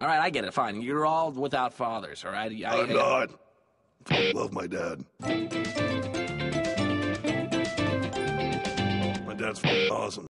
All right, I get it. Fine. You're all without fathers, all right? I'm not. I love my dad. My dad's awesome.